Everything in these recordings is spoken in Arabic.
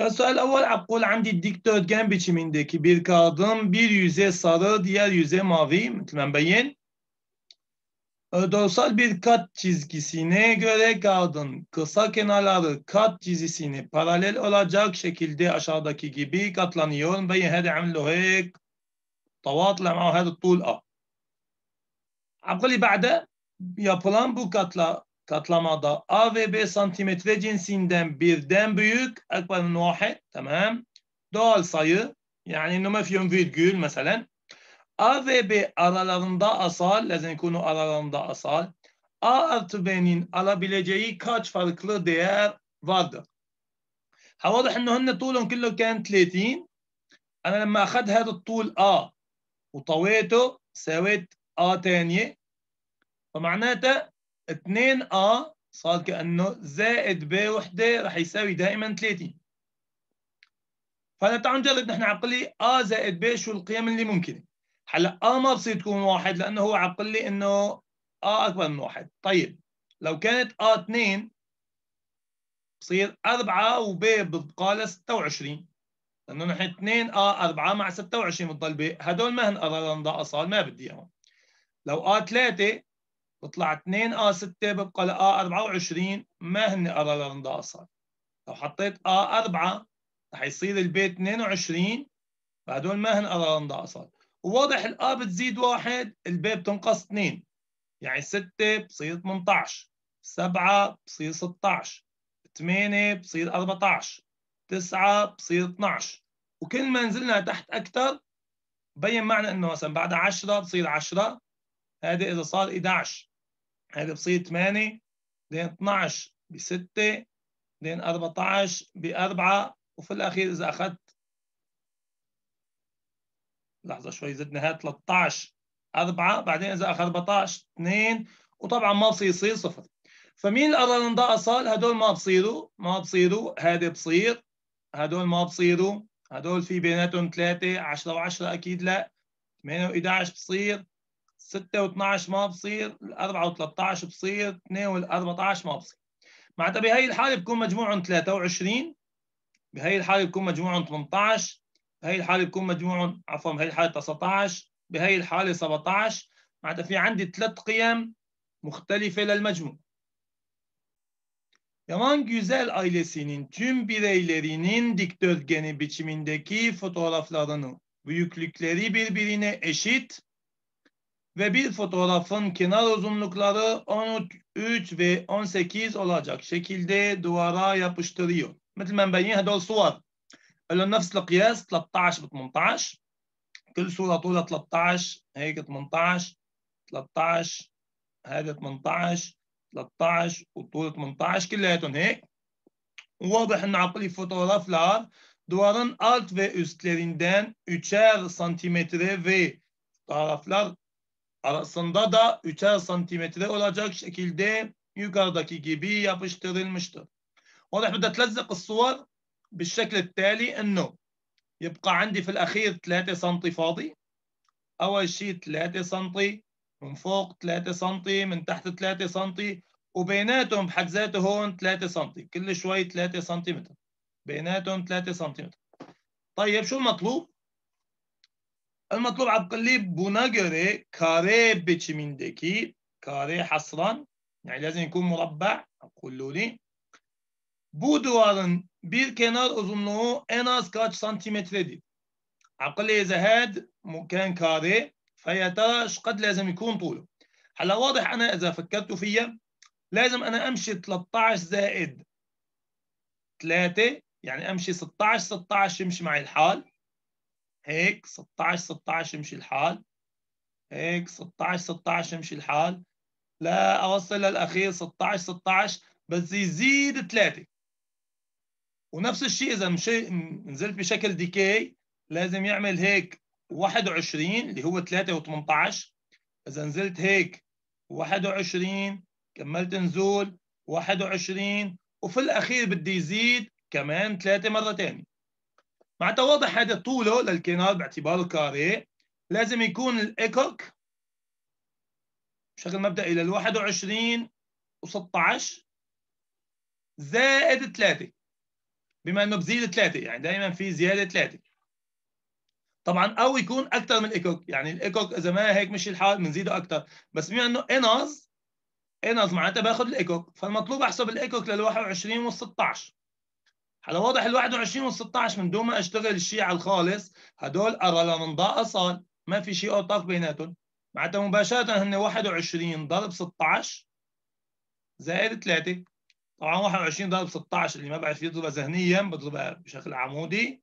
السؤال الأول أقول عندي dikdörtgen biçimindeki bir kağıdın bir yüze sarı, diğer yüze mavi. مثل ما مبين. Dorsal bir kat çizgisine göre kağıdın kısa kenarları kat çizgisine paralel olacak şekilde aşağıdaki gibi katlanıyor. مبين هذا عمله هيك طواطلع معه هذا الطول A. Akıllı بعد yapılan bu katla katlamada A ve B santimetre cinsinden birden büyük ekber min vahid tamam doğal sayı yani انه ما فيهم virgül mesela A ve B aralarında asal lazım konu aralarında asal A artı B'nin alabileceği kaç farklı değer vardır واضح انه هن طولهم كله كان 30 انا لما اخذت هذا الطول A وطويته سويت A ثانيه فمعناته 2A صار كأنه زائد B وحدة رح يساوي دائما 30 فهلا تعالوا نجرب نحن عقلي. A زائد B شو القيم اللي ممكنة؟ هلأ A ما بصير تكون واحد لأنه هو عقلي إنه A أكبر من واحد. طيب لو كانت A 2 بصير 4 وB بتبقى ل 26 لأنه نحن 2 A 4 مع 26 بتضل B هدول ما هن قرارا أصال ما بدي إياهم. لو A 3 بطلع 2 آ 6 ببقى ل آ 24 ما هن قرارين أصلا لو حطيت آ 4 رح يصير البيت 22 فهدول ما هن قرارين أصلا وواضح الآ بتزيد واحد البي بتنقص 2 يعني 6 بصير 18 7 بصير 16 8 بصير 14 9 بصير 12 وكل ما نزلنا تحت أكثر بين معنا إنه مثلا بعد 10 بصير 10 هذا إذا صار 11 هذا بصير 8 بعدين 12 ب 6 بعدين 14 ب 4 وفي الأخير إذا اخذت لحظة شوي زدنا هاد 13 4 بعدين إذا أخذ 14 2 وطبعا ما بصير يصير صفر. فمين القرار ده اصال هدول ما بصيروا ما بصيروا هذا بصير هدول ما بصيروا هدول في بيناتهم 3 10 و10 أكيد لا. 8 و11 بصير. 6 و12 ما بصير 4 و13 بصير 2 و14 ما بصير معناتها بهي الحالة بكون مجموعهم 23 بهي الحالة بكون مجموعهم 18 بهي الحالة بكون مجموعهم عفوا بهي الحالة 19 بهي الحالة 17 معناتها في عندي ثلاث قيم muhtelife للمجموع. Yaman Güzel ailesinin tüm bireylerinin dikdörtgeni biçimindeki fotoğraflarını büyüklükleri birbirine eşit ve bir fotoğrafın kenar uzunlukları 13 ve 18 olacak şekilde duvara yapıştırıyor. مثل ما مبين هدول صور له نفس القياس 13 ب 18 كل صورة طولها 13 هيك 18 13 هذا 18 13 وطول 18 كلياتهم هيك واضح ان عقلي fotoğraflar duvarın alt ve üstlerinden 3'er santimetre ve taraflar arasında da 3'er santimetre olacak şekilde yukarıdaki gibi yapıştırılmıştır. واضح بدها تلزق الصور بالشكل التالي انه يبقى عندي في الاخير 3 سم فاضي اول شيء 3 سم من فوق 3 سم من تحت 3 سم وبيناتهم بحد ذاته هون 3 سم كل شوي 3 سم بيناتهم 3 سم طيب شو المطلوب المطلوب عبقلي buna göre kare biçimindeki kare hasran yani lazım يكون مربع قولوا لي. bu duvarın bir kenar uzunluğu en az kaç santimetredir عقلي إذا هاد كان كاري فيا ترى قد لازم يكون طوله. هلا واضح أنا إذا فكرتوا فيها لازم أنا أمشي 13 زائد 3 يعني أمشي 16 16 يمشي معي الحال. هيك 16 16 يمشي الحال. هيك 16 16 يمشي الحال. لا أوصل للأخير 16 16 بس يزيد 3 ونفس الشيء إذا مشي نزلت بشكل ديكي لازم يعمل هيك 21 اللي هو 3 و18 إذا نزلت هيك 21 كملت نزول 21 وفي الأخير بدي يزيد كمان 3 مرة ثانية معناتها واضح هذا طوله للكينار باعتباره كاري لازم يكون الإيكوك بشكل مبدئي لل 21 و16 زائد 3 بما إنه بزيد 3 يعني دائما في زيادة 3 طبعا أو يكون أكثر من الايكوك يعني الإيكوك إذا ما هيك مشي الحال بنزيده أكثر. بس بما إنه انرز انرز معناتها باخذ الإيكوك فالمطلوب أحسب الإيكوك لل 21 وال16 على واضح ال 21 وال 16 من دون ما اشتغل الشيعة الخالص هدول أرى من اصال ما في شيء أوطاق بيناتهم. معناتها مباشرة هن 21 ضرب 16 زائد 3 طبعا 21 ضرب 16 اللي ما بعرف يضربها ذهنيا بضربها بشكل عمودي.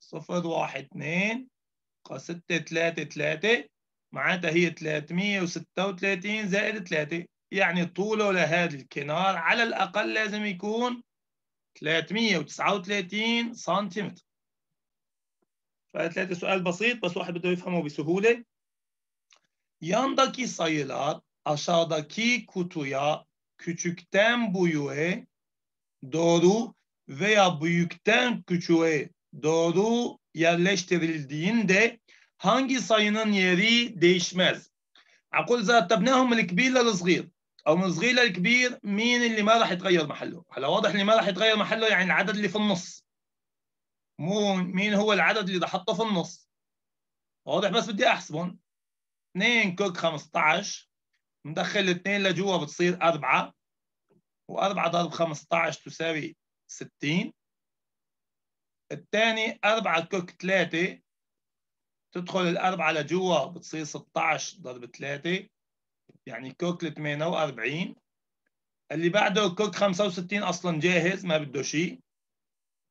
صفر واحد اثنين ستة ثلاثة ثلاثة معناتها هي 336 زائد 3 يعني طوله لهذا الكنار على الأقل لازم يكون 339 سنتيمتر فثلاثة سؤال بسيط bas واحد بده يفهمه بسهولة. Yandaki sayılar aşağıdaki kutuya küçükten büyüğe doğru veya büyükten küçüğe doğru yerleştirildiğinde hangi sayının yeri değişmez؟ أقول إذا رتبناهم من الكبير للصغير أو من الصغير للكبير مين اللي ما راح يتغير محله؟ هلا واضح اللي ما راح يتغير محله يعني العدد اللي في النص. مو مين هو العدد اللي احطه في النص. واضح بس بدي أحسبهم. 2 kök 15 مدخل 2 لجوا بتصير 4 و4 ضرب 15 تساوي 60 الثاني 4 kök 3 تدخل الأربعة لجوا بتصير 16 ضرب 3 يعني kök 48 اللي بعده kök 65 أصلا جاهز ما بده شيء.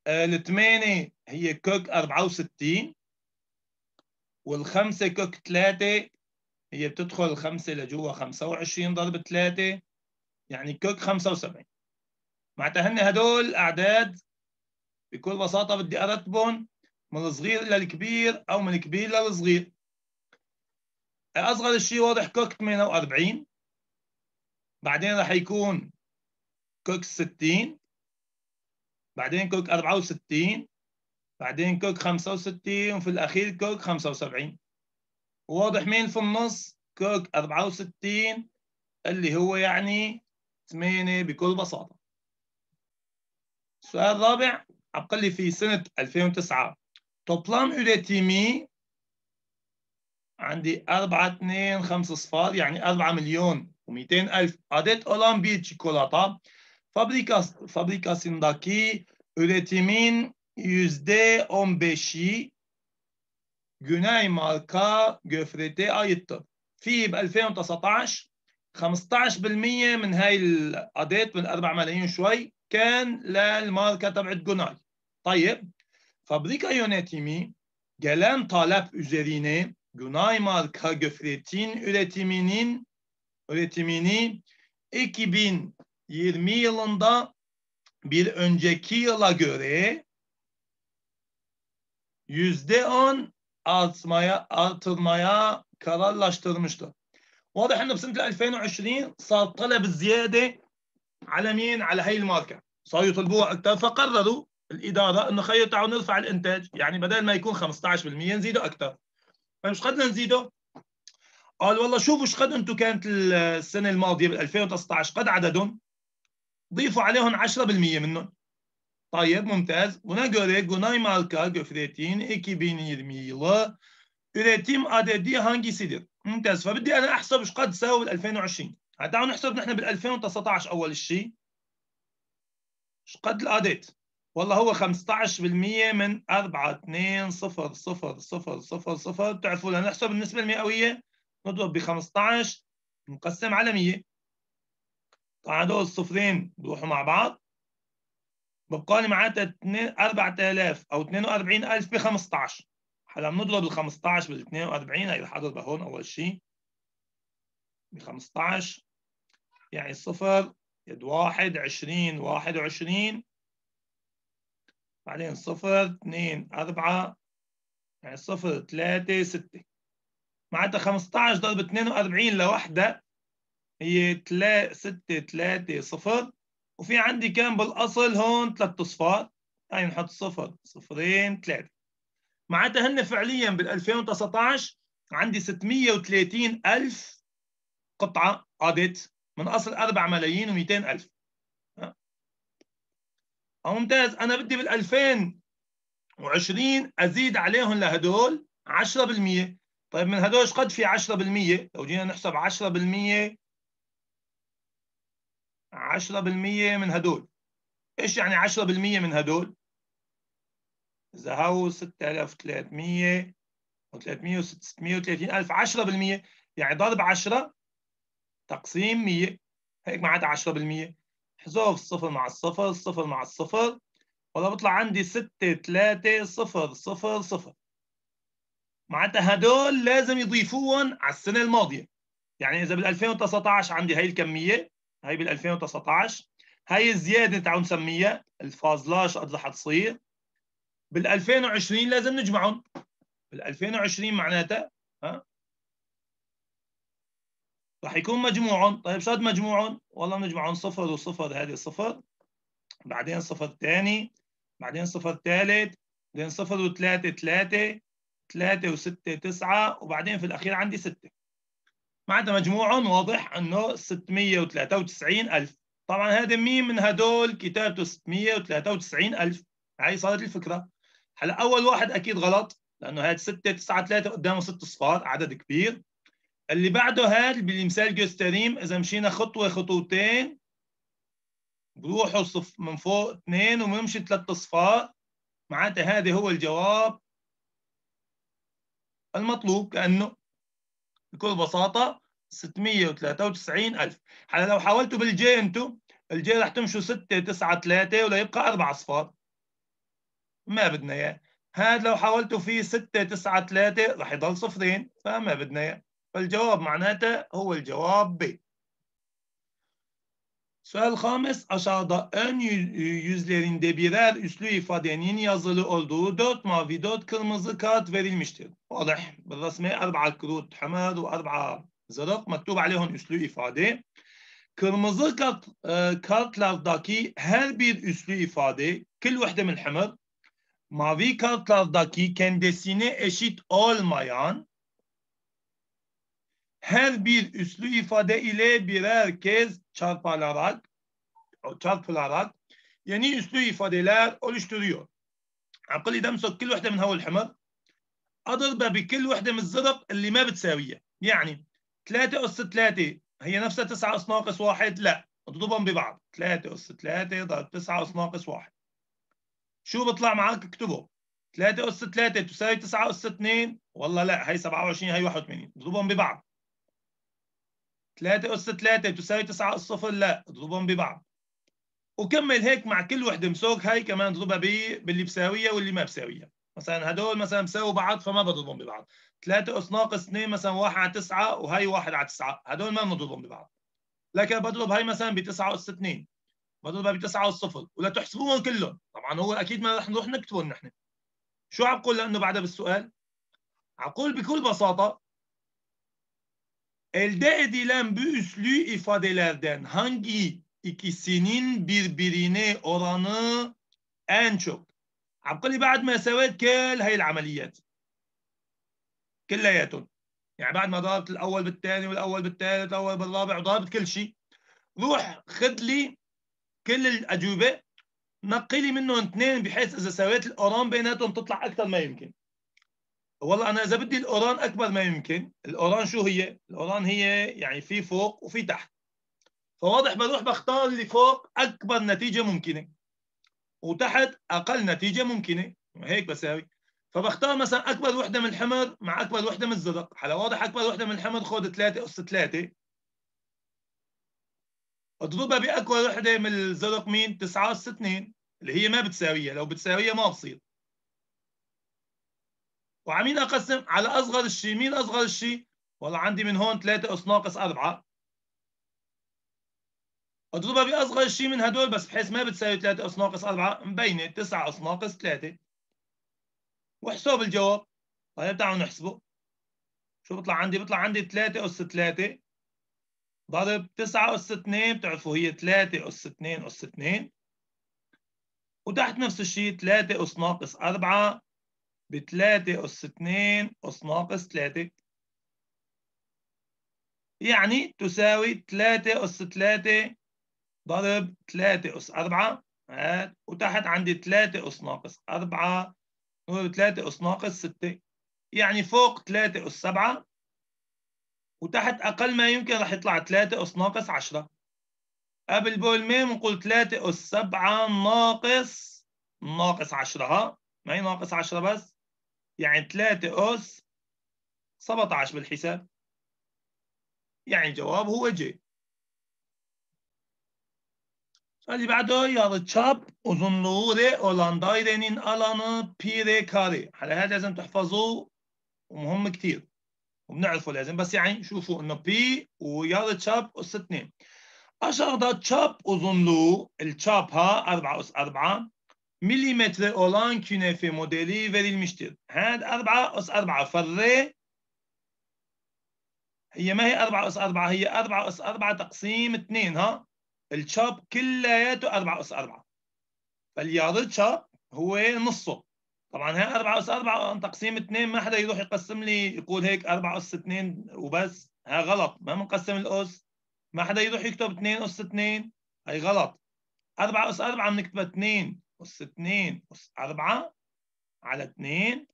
الثمانية هي kök 64 والخمسة kök 3 هي بتدخل الخمسة لجوا 25 ضرب 3 يعني kök 75 معناتها هن هدول أعداد بكل بساطة بدي أرتبهم من الصغير للكبير أو من الكبير للصغير أصغر شيء واضح kök 48 بعدين راح يكون kök 60 بعدين kök 64 بعدين kök 65 وفي الأخير kök 75 واضح مين في النص؟ kök 64 اللي هو يعني 8 بكل بساطة. السؤال الرابع عبقلي في سنة 2009 toplam üretimi عندي 4 2 5 صفار يعني 4 مليون و200 ألف adet olimpik شوكولاتة فابريكا فابريكا سنداكي üretimin %15'i Güney marka gofreti ayıttı. Fib 2019 15% من هاي الأديت من 4 ملايين شوي كان للماركة تبعت Güney. طيب فابريكا يونيتيمي gelen طالب üzerine Günay marka göfretin üretiminin üretimini 2020 yılında bir önceki yıla göre yüzde on artmaya artırmaya kararlaştırmıştır. واضح انه بسنه 2020 صار طلب الزياده على مين؟ على هي الماركه، صاروا يطلبوها أكثر فقرروا الاداره انه خيو تعالوا نرفع الانتاج، يعني بدل ما يكون 15% نزيده أكثر. فمش قد نزيده؟ قال والله شوفوا إيش قد أنتم كانت السنة الماضية بال 2019 قد عددهم؟ ضيفوا عليهم 10% منهم. طيب mümtaz. Buna göre Gunay marka göfretin 2020 yılı üretim adedi hangisidir? ممتاز. فبدي أنا أحسب إيش قد تساوي بال 2020 تعالوا نحسب نحن بال 2019 أول شيء. إيش قد الأديت؟ والله هو 15% من 4 2 0 0 0 0 0 بتعرفوا لنحسب النسبة المئوية نضرب ب 15 نقسم على 100 طبعا هدول الصفرين بيروحوا مع بعض. ببقى لي معناتها 4000 أو 42000 ب 15 هلا بنضرب ال 15 بال 42 هي رح اضربها هون أول شيء. ب 15 يعني صفر يد واحد 20 21 بعدين صفر 2 4 يعني صفر 3 6 معناتها 15 ضرب 42 لوحدة هي 3 6 3 0 وفي عندي كان بالأصل هون؟ ثلاث أصفار. هاي نحط صفر صفرين ثلاثة. معناتها هن فعليا بال 2019 عندي 630 ألف قطعة اوديت من أصل 4 ملايين و200 ممتاز. أنا بدي بال 2020 أزيد عليهم لهدول 10% طيب من هدول قد في 10% لو جينا نحسب 10% 10% من هدول. إيش يعني 10% من هدول؟ إذا هو 6300 و 300 و 630 ألف 10% يعني ضرب 10 تقسيم 100 هيك معناتها 10% حذف الصفر مع الصفر الصفر مع الصفر. والله بطلع عندي 6 3 0 0 0 معناتها هدول لازم يضيفوهم على السنة الماضية. يعني إذا بال 2019 عندي هي الكمية هي بال 2019 هي الزيادة تعالوا نسميها الفازلاش قد رح تصير. بال 2020 لازم نجمعهم. بال 2020 معناتها ها؟ راح يكون مجموعهم طيب شو مجموعهم والله بنجمعهم صفر وصفر هذه صفر بعدين صفر ثاني بعدين صفر ثالث بعدين صفر وثلاثة ثلاثة ثلاثة وستة تسعة وبعدين في الأخير عندي ستة. معناتها مجموعهم واضح أنه 693 ألف. طبعا هذا مين من هدول كتابته 693 ألف. هاي صارت الفكرة. هلأ أول واحد أكيد غلط لأنه هاد 6 9 3 قدامه ست صفار عدد كبير. اللي بعده هاد bilimsel gösterim إذا مشينا خطوة خطوتين بروحوا صف من فوق اثنين وبنمشي ثلاث اصفار معناتها هذا هو الجواب المطلوب كأنه بكل بساطة 693 ألف. هلا لو حاولتوا بال C أنتم ال C رح تمشوا 6 9 3 ولا يبقى أربع اصفار ما بدنا إياه. هذا لو حاولتوا فيه 6 9 3 رح يضل صفرين فما بدنا إياه. فالجواب معناته هو الجواب ب Sual الخامس aşağıda ön yüzlerinde birer üslü ifadenin yazılı olduğu dört mavi dört kırmızı kart verilmiştir. واضح بالرسمة أربعة كروت حمر وأربعة زرق مكتوب عليهم üslü ifade. Kırmızı kart, e, kartlardaki her bir üslü ifade, kıl vahde min hamr, mavi kartlardaki kendisine eşit olmayan her bir üslü ifade ile birer kez çarpılarak çarpılarak yeni üslü ifadeler oluşturuyor. عم لي دمسك كل وحده من هول الحمر اضربها بكل وحده من الزرق اللي ما بتساويها يعني 3 اس 3 هي نفسها 9 اس ناقص 1 لا اضربهم ببعض 3 اس 3 ضرب 9 اس ناقص 1 شو بيطلع معك اكتبه 3 اس 3 تساوي 9 اس 2 والله لا هي 27 هي 81 اضربهم ببعض 3 أس 3 تساوي 9 أس صفر لا اضربهم ببعض. وكمل هيك مع كل وحدة مسوق هاي كمان اضربها باللي بساوية واللي ما بساوية. مثلا هدول مثلا بساووا بعض فما بضربهم ببعض. 3 أس ناقص 2 مثلا 1 على 9 وهي 1 على 9 هدول ما بنضربهم ببعض. لكن بضرب هاي مثلا ب 9 أس 2 بضربها ب 9 أس صفر. ولا تحسبوهم كلهم. طبعا هو أكيد ما رح نروح نكتبهم نحن. شو عم بقول لأنه بعدها بالسؤال. عم بقول بكل بساطة elde edilen bu üslü ifadelerden hangi ikisinin birbirine oranı en çok? عبقلي بعد ما سويت كل هاي العمليات كلياتهم يعني بعد ما ضربت الأول بالثاني والاول بالثالث والاول بالرابع وضربت كل شيء روح خذ لي كل الاجوبه نقي لي منهم اثنين بحيث اذا سويت ال oran بيناتهم تطلع أكثر ما يمكن والله أنا إذا بدي ال oran أكبر ما يمكن. ال oran شو هي؟ ال oran هي يعني في فوق وفي تحت. فواضح بروح بختار اللي فوق أكبر نتيجة ممكنة وتحت أقل نتيجة ممكنة. هيك بساوي. فبختار مثلا أكبر وحدة من الحمر مع أكبر وحدة من الزرق. هلا واضح أكبر وحدة من الحمر خذ 3 اس 3 اضربها بأكبر وحدة من الزرق مين؟ 9 اس 2 اللي هي ما بتساويها. لو بتساويها ما بصير. وعمين أقسم على أصغر الشيء مين أصغر الشيء؟ والله عندي من هون 3 اس ناقص 4 اضربها بأصغر الشيء من هدول بس بحيث ما بتساوي 3 اس ناقص 4 مبينة. 9 اس ناقص 3 وحساب الجواب. طيب تعالوا نحسبه. شو بيطلع عندي؟ بيطلع عندي 3 اس 3 ضرب 9 اس 2 بتعرفوا هي 3 اس 2 اس 2 وتحت نفس الشيء 3 اس ناقص 4 ب 3 أس 2 أس ناقص 3 يعني تساوي 3 أس 3 ضرب 3 أس 4 هاد وتحت عندي 3 أس ناقص 4 نقول 3 أس ناقص 6 يعني فوق 3 أس 7 وتحت أقل ما يمكن راح يطلع 3 أس ناقص 10 قبل بولمين بنقول 3 أس 7 ناقص ناقص 10 ها؟ ما هي ناقص 10 بس؟ يعني 3 أس 17 بالحساب. يعني الجواب هو جي. اللي بعده yarı çap uzunluğu R olan dairenin alanı pi R kare. على هذا لازم تحفظوه ومهم كثير وبنعرفه لازم. بس يعني شوفوا إنه pi و yarı çap أس 2 aşağıda çap uzunluğu ال çap ها 4 أس 4 milimetre olan künefe modeli verilmiştir. هذا 4 اس 4 فال R هي ما هي 4 اس 4 هي 4 اس 4 تقسيم 2 ها ال çap كلياته 4 اس 4 فال yarı çap هو نصه طبعا هي 4 اس 4 تقسيم 2 ما حدا يروح يقسم لي يقول هيك 4 اس 2 وبس ها غلط ما بنقسم الاس ما حدا يروح يكتب 2 اس 2 هي غلط 4 اس 4 بنكتبها 2 اس 2 اس 4 على 2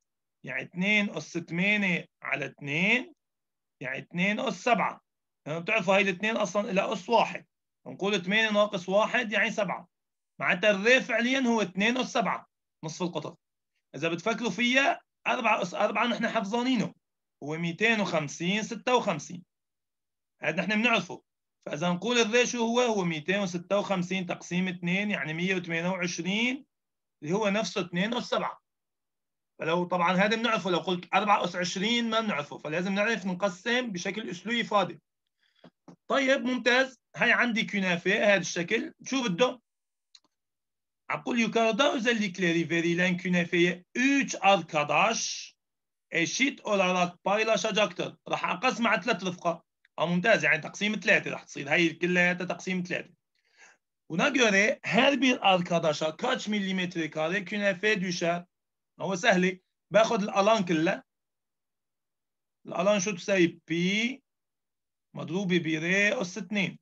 يعني 2 اس 8 على 2 يعني 2 اس 7 يعني بتعرفوا هاي الاثنين أصلا لها اس واحد. نقول 8 ناقص 1 يعني 7 معناتها ال R فعليا هو 2 أس 7 نصف القطر. إذا بتفكروا فيها 4 أس 4 نحن حفظانينه هو 250 56 هذا نحن بنعرفه. فإذا نقول ال R شو هو هو 256 تقسيم 2 يعني 128 اللي هو نفسه 2 أس 7 فلو طبعا هذا بنعرفه لو قلت 4 أس 20 ما بنعرفه فلازم نعرف نقسم بشكل أسلوبي فاضي. طيب ممتاز. هاي عندي كنافة هذا الشكل. شو بده؟ Apple yukarıda özellikleri verilen künefeyi 3 arkadaş eşit olarak paylaşacaktır. راح اقسم على ثلاث رفقة. آه ممتاز يعني تقسيم ثلاثة راح تصير هاي كلها تقسيم ثلاثة. Buna göre her bir arkadaşa kaç milimetre kare künefe düşer؟ هو سهل باخذ الألان كلها. الألان شو تساوي؟ pi مضروبة ب R أس 2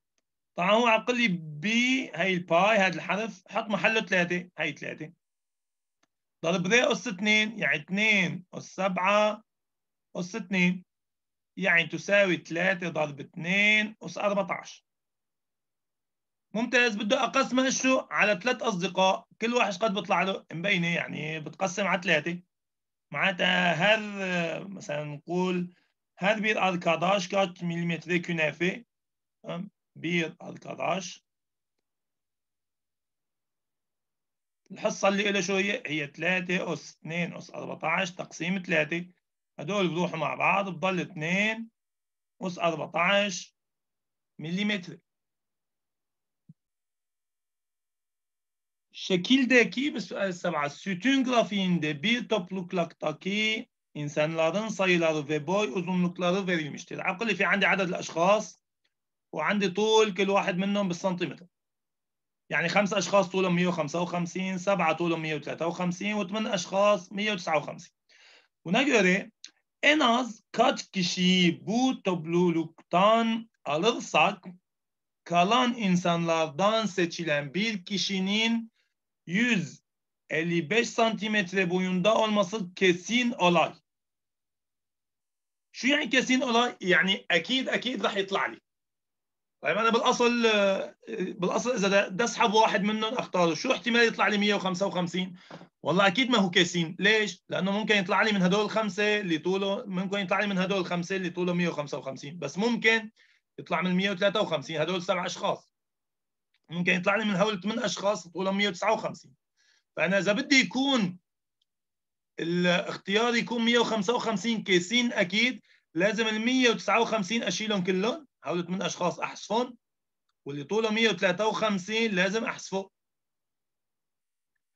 طبعا هو عقل لي pi هي ال pi هذا الحرف حط محله 3 هي 3 ضرب R أس 2 يعني 2 أس 7 أس 2 يعني تساوي 3 ضرب 2 أس 14 ممتاز. بده أقسمها شو على ثلاث أصدقاء كل واحد قد بيطلع له مبينة يعني بتقسم على ثلاثة معناتها هذا مثلا نقول her bir arkadaş kaç milimetre künefe? Bir arkadaş الحصة اللي إلها شو هي؟ هي 3 أس 2 أس 14 تقسيم 3 هدول بروحوا مع بعض بضل 2 أس 14 مليمتر Şekildeki السبعة sütun grafiğinde bir topluluktaki insanların sayıları ve boy uzunlukları verilmiştir. عقل في عندي عدد الأشخاص وعندي طول كل واحد منهم بالسنتيمتر. يعني خمس أشخاص طولهم 155 سبعة طولهم 153 وثمان أشخاص 159. Buna göre en az kaç kişiyi bu topluluktan alırsak kalan insanlardan seçilen bir kişinin 155 santimetre boyunda olması kesin olay. شو يعني كاسين والله يعني اكيد اكيد راح يطلع لي طيب انا بالاصل بالاصل اذا بدي اسحب واحد منهم اختاره شو احتمال يطلع لي 155 والله أكيد ما هو كاسين. ليش؟ لأنه ممكن يطلع لي من هدول الخمسه اللي طوله ممكن يطلع لي من هدول الخمسه اللي طوله 155 بس ممكن يطلع من 153 هدول سبع أشخاص. ممكن يطلع لي من هدول ثمان أشخاص طولهم 159 فأنا إذا بدي يكون الاختيار يكون 155 كيسين أكيد لازم ال 159 أشيلهم كلهم. هول ثمان أشخاص أحذفهم. واللي طوله 153 لازم أحذفه.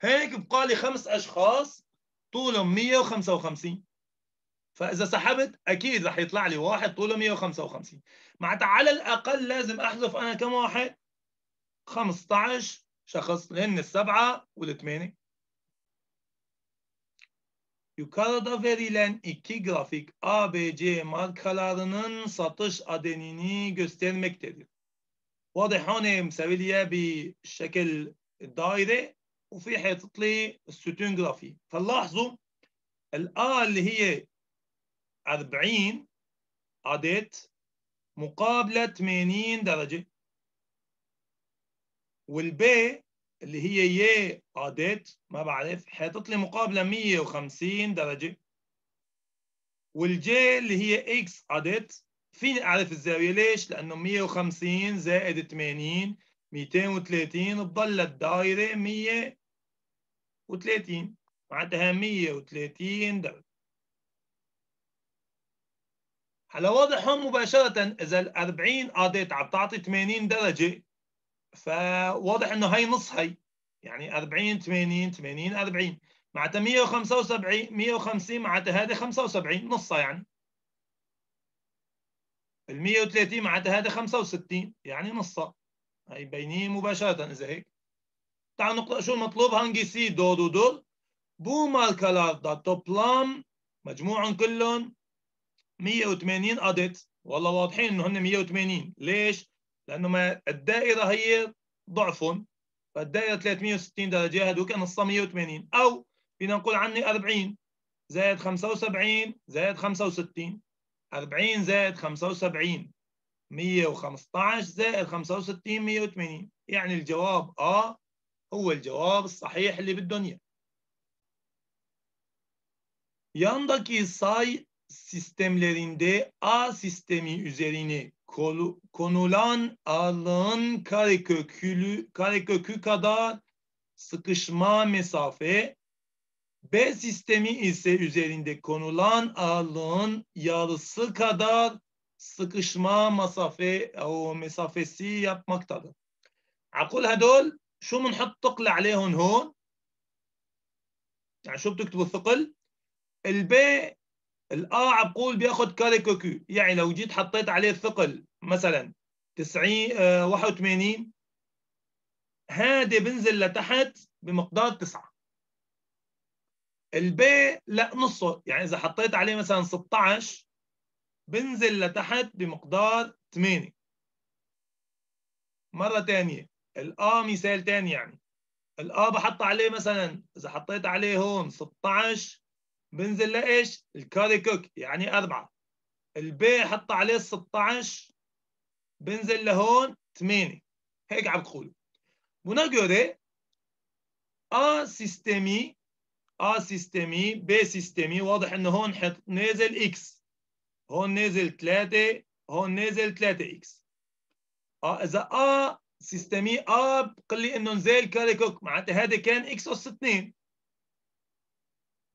هيك بقى لي خمس أشخاص طولهم 155 فإذا سحبت أكيد رح يطلع لي واحد طوله 155 معناتها على الأقل لازم أحذف أنا كم واحد؟ 15 şahıs هن السبعة والثمانية. Yukarıda verilen iki grafik ABC markalarının satış adenini göstermektedir. واضح هون مسوي لي بالشكل الدائره وفي حيطلع لي الستون جرافي ال A اللي هي 40 عدد مقابلة 80 درجة. وال B اللي هي y عدد ما بعرف حيطلع لي مقابلة 150 درجة. وال C اللي هي x عدد فيني أعرف الزاوية ليش؟ لأنه 150 زائد 80 230 بتضل دايرة 100 وثلاثين معناتها 130 درجة. على واضح هون مباشرة. إذا ال 40 قضيت عم تعطي 80 درجة فواضح إنه هي نص هي. يعني 40 80 80 40 معناتها 175 150 معناتها هذه 75 نصها يعني. ال 130 معناتها هذا 65 يعني نصها. هي باينين مباشرة إذا هيك. تعالوا نقرأ شو المطلوب هنجي دو دو. دول bu markalarda toplam مجموعهم كلهم 180 عدد. والله واضحين إنه هن 180 ليش؟ لأنه ما الدائرة هي ضعفهم فالدائرة 360 درجة هذوك نصها 180 أو فينا نقول عني 40 زائد 75 زائد 65 40 زائد 75 115 زائد 65 180 يعني الجواب آه هو الجواب الصحيح اللي بدهم اياه Yandaki say sistemlerinde A sistemi üzerine konulan ağırlığın karekökü, karekökü kadar sıkışma mesafe, B sistemi ise üzerinde konulan ağırlığın yarısı kadar sıkışma mesafe o mesafesi yapmaktadır. عقول هدول شو بنحط ثقل عليهم هون؟ يعني شو بتكتبوا الثقل؟ ال B ال A عبقول بياخد karekökü. يعني لو جيت حطيت عليه الثقل مثلا 90 آه 81 هذا بنزل لتحت بمقدار 9 ال B لا نصه. يعني إذا حطيت عليه مثلا 16 بنزل لتحت بمقدار 8 مرة ثانية الآ مثال ثاني يعني. الآ بحط عليه مثلا إذا حطيت عليه هون 16 بنزل لإيش؟ ال karekök يعني أربعة. ال B حط عليه 16 بنزل لهون 8 هيك عم تقول Buna göre A sistemi A sistemi B sistemi واضح إنه هون حط نازل X هون نازل 3 هون نازل 3 X آه إذا A sistemi A بقول لي إنه نزل karekök. معناتها هذا كان X أس 2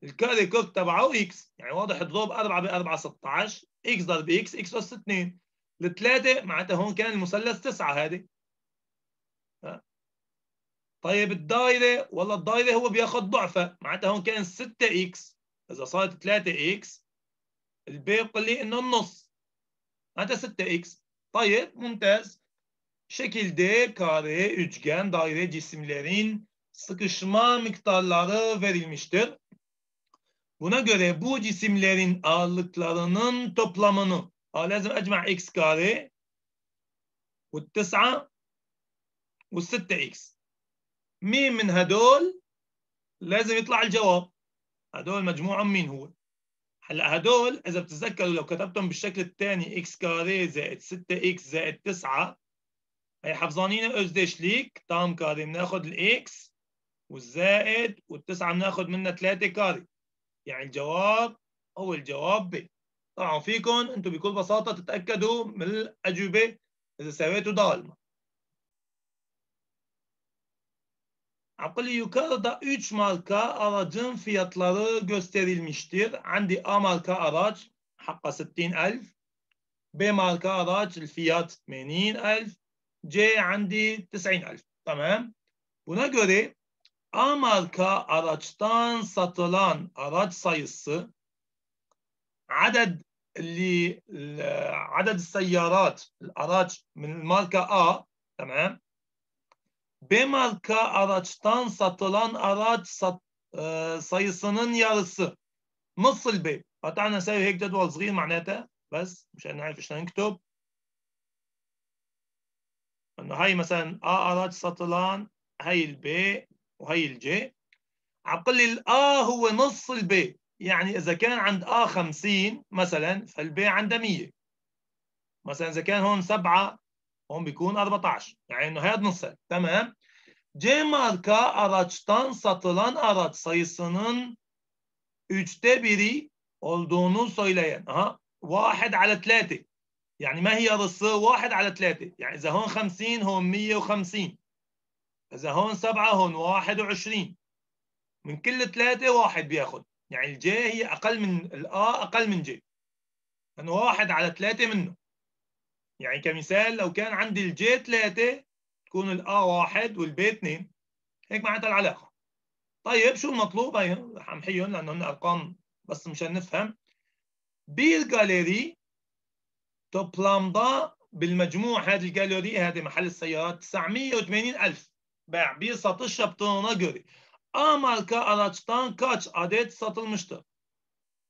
ال karekök تبعه إكس. يعني واضح اضرب 4 ب 4 16 إكس ضرب إكس إكس اس 2 الثلاثة معناتها هون كان المثلث 9 هذه. طيب الدايرة والله الدايرة هو بياخذ ضعفها معناتها هون كان 6 إكس. إذا صارت 3 إكس ال B بقول لي إنه النص. معناتها 6 إكس. طيب ممتاز. Şekilde kare, üçgen, daire cisimlerin sıkışma miktarları verilmiştir. Buna göre bu cisimlerin ağırlıklarının toplamını لازم أجمع x kare والتسعة والستة x. مين من هدول لازم يطلع الجواب هدول مجموعهم مين هو هلا هدول اذا بتتذكروا لو كتبتهم بالشكل الثاني x kare زائد 6 x زائد 9 هي حافظانين özdeşlik tam kare بناخذ الإكس والزائد والتسعة بناخذ منها 3 kare يعني الجواب هو الجواب B. طبعا فيكم أنتم بكل بساطة تتأكدوا من الأجوبة إذا سويتوا ضالمه Akıllı yukarıda 3 marka aracın fiyatları gösterilmiştir. Andi A marka araç حقه 60000 B marka araç الفiyat 80000 C عندي 90000 tamam. Buna göre A marka araçtan satılan araç sayısı عدد اللي عدد السيارات ال araç من الماركة A تمام B marka araçtan satılan araç sat, e, sayısının yarısı نص B فتعالى نسوي هيك جدول صغير معناتها بس مشان نعرف إيش نكتب إنه هاي مثلا A araç satılan هي ال B وهي ال C عقل لي ال A هو نص ال B يعني إذا كان عند A 50 مثلا فال B عنده 100 مثلا إذا كان هون 7 هون بيكون 14 يعني إنه هذا نصها. تمام؟ C marka araçtan satılan araç sayısının üçte biri olduğunu söyleyen. Aha, واحد على ثلاثة. يعني ما هي حصة؟ واحد على ثلاثة. يعني إذا هون 50 هون 150. إذا هون سبعة هون 21. من كل ثلاثة واحد بياخذ. يعني الجي هي أقل من الآ أقل من جي. لأنه واحد على ثلاثة منه. يعني كمثال لو كان عندي ال C ثلاثة تكون ال A واحد وال B اثنين هيك معناتها العلاقة طيب شو المطلوب حمحيهم لأنه هن أرقام بس مشان نفهم بال galeri toplamda بالمجموع. هذه ال galeri هذه محل السيارات. 980 ألف. باع bir satış yaptığına göre A marka araçtan kaç adet satılmıştır؟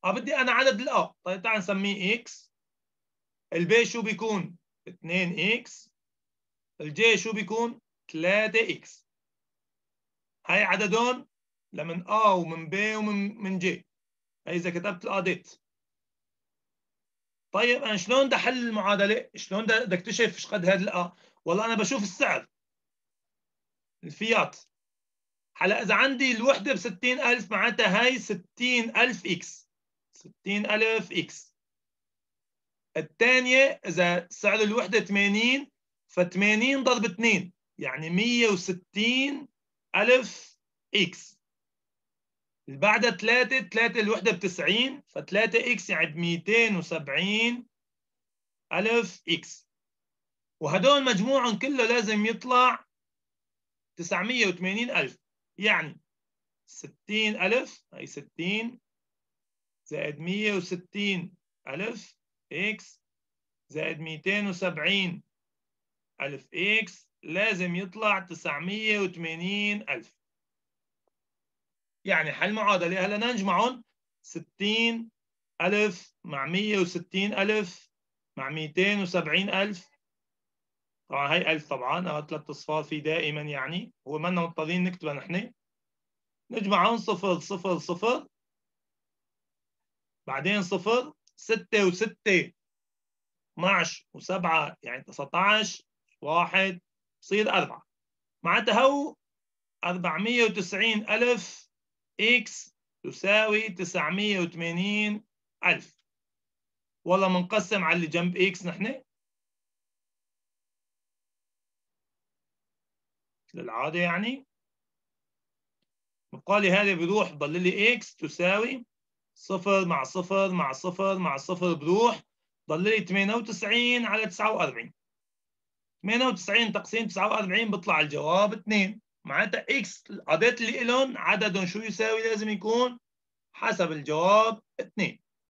بدي أنا عدد ال A طيب تعال نسميه X ال B شو بيكون؟ 2X ال C شو بيكون؟ 3 إكس. هاي عددهم؟ لمن A ومن B ومن من C. هاي إذا كتبت ال adet طيب أنا شلون بدي أحل المعادلة؟ شلون بدي أكتشف إيش قد هذا والله أنا بشوف السعر. ال fiyat. هلأ إذا عندي الوحدة ب 60000 معناتها هاي 60000 إكس. 60000 إكس. الثانية إذا سعر الوحدة 80 ف80 ضرب 2 يعني 160 ألف إكس. اللي بعدها 3 3 الوحدة ب 90 ف3 إكس يعني ب 270 ألف إكس. وهدول مجموعهم كله لازم يطلع 980 ألف. يعني 60 ألف هي 60 زائد 160 ألف إكس زائد 270 ألف إكس لازم يطلع 980 ألف. يعني حل معادلة. هلا نجمعهم 60 ألف مع 160 ألف مع 270 ألف. طبعا هي ألف طبعا أو ثلاث أصفار في دائما يعني. هو ما مضطرين نكتبها نحن. نجمعهم صفر صفر صفر. بعدين صفر ستة وستة 12 و7 يعني 19 واحد بصير أربعة. معناتها هو 490 ألف إكس تساوي 980 ألف. والله منقسم على اللي جنب إكس نحن. للعادة يعني. مقالي هذا بيروح ضل لي إكس تساوي صفر مع صفر مع صفر مع صفر بروح ضل لي 98 على 49 98 تقسيم 49 بيطلع الجواب 2 معناتها إكس العدد اللي لهم عددهم شو يساوي؟ لازم يكون حسب الجواب 2